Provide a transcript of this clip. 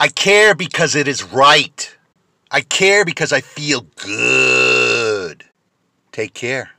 I care because it is right. I care because I feel good. Take care.